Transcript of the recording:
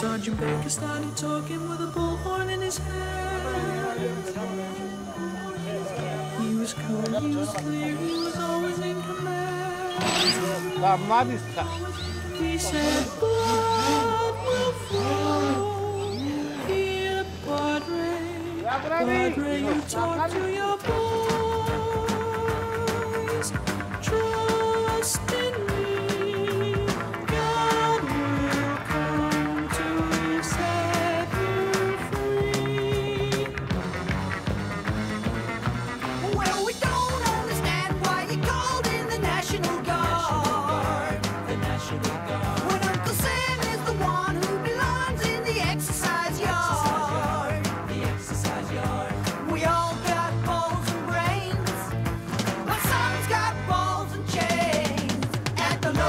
Sergeant Baker started talking with a bullhorn in his hand. He was cool, he was clear, he was always in command. He said, Blood will flow, here, Padre. Padre, you talk to your boys. Trust